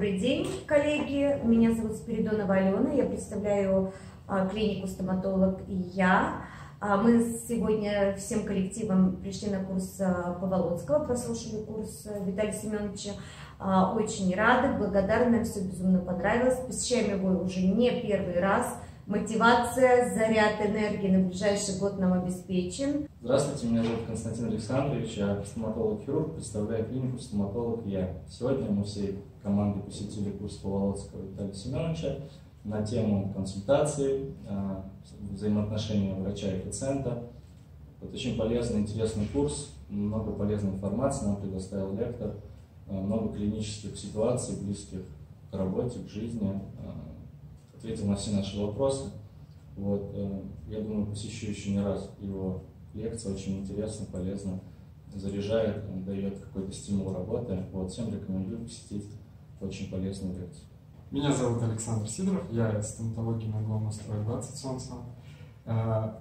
Добрый день, коллеги. Меня зовут Спиридонова Алена. Я представляю а, клинику «Стоматолог» и я. А, мы сегодня всем коллективом пришли на курс а, Поволоцкого, прослушали курс Виталия Семеновича. Очень рады, благодарны, все безумно понравилось. Посещаем его уже не первый раз. Мотивация, заряд энергии на ближайший год нам обеспечен. Здравствуйте, меня зовут Константин Александрович, я стоматолог-хирург, представляю клинику «Стоматолог я». Сегодня мы всей командой посетили курс Поволоцкого Виталия Семеновича на тему консультации, а, взаимоотношения врача и пациента. Вот очень полезный, интересный курс, много полезной информации нам предоставил лектор, а, много клинических ситуаций, близких к работе, к жизни, а, ответил на все наши вопросы. Вот, э, я думаю, посещу еще не раз его лекции, очень интересно, полезно, заряжает, дает какой-то стимул работы. Вот, всем рекомендую посетить очень полезную лекцию. Меня зовут Александр Сидоров, я стоматологии на главном строе 20 Солнца. Э,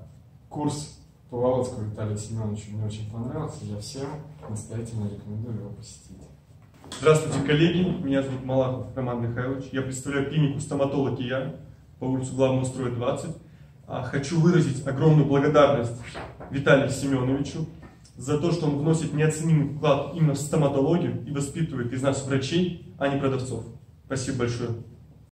курс по Володскому Виталию мне очень понравился, я всем настоятельно рекомендую его посетить. Здравствуйте, коллеги. Меня зовут Малахов Роман Михайлович. Я представляю клинику «Стоматолог и я» по улицу Главного строя 20. А, хочу выразить огромную благодарность Виталию Семеновичу за то, что он вносит неоценимый вклад именно в стоматологию и воспитывает из нас врачей, а не продавцов. Спасибо большое.